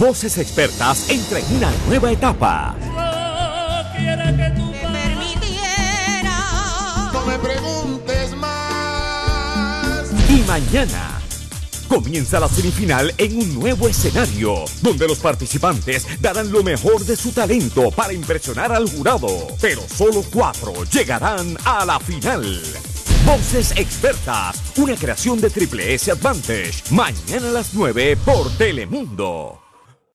Voces expertas entra en una nueva etapa. No me preguntes más. Y mañana comienza la semifinal en un nuevo escenario, donde los participantes darán lo mejor de su talento para impresionar al jurado. Pero solo cuatro llegarán a la final. Voces Expertas, una creación de Triple S Advantage. Mañana a las 9 por Telemundo.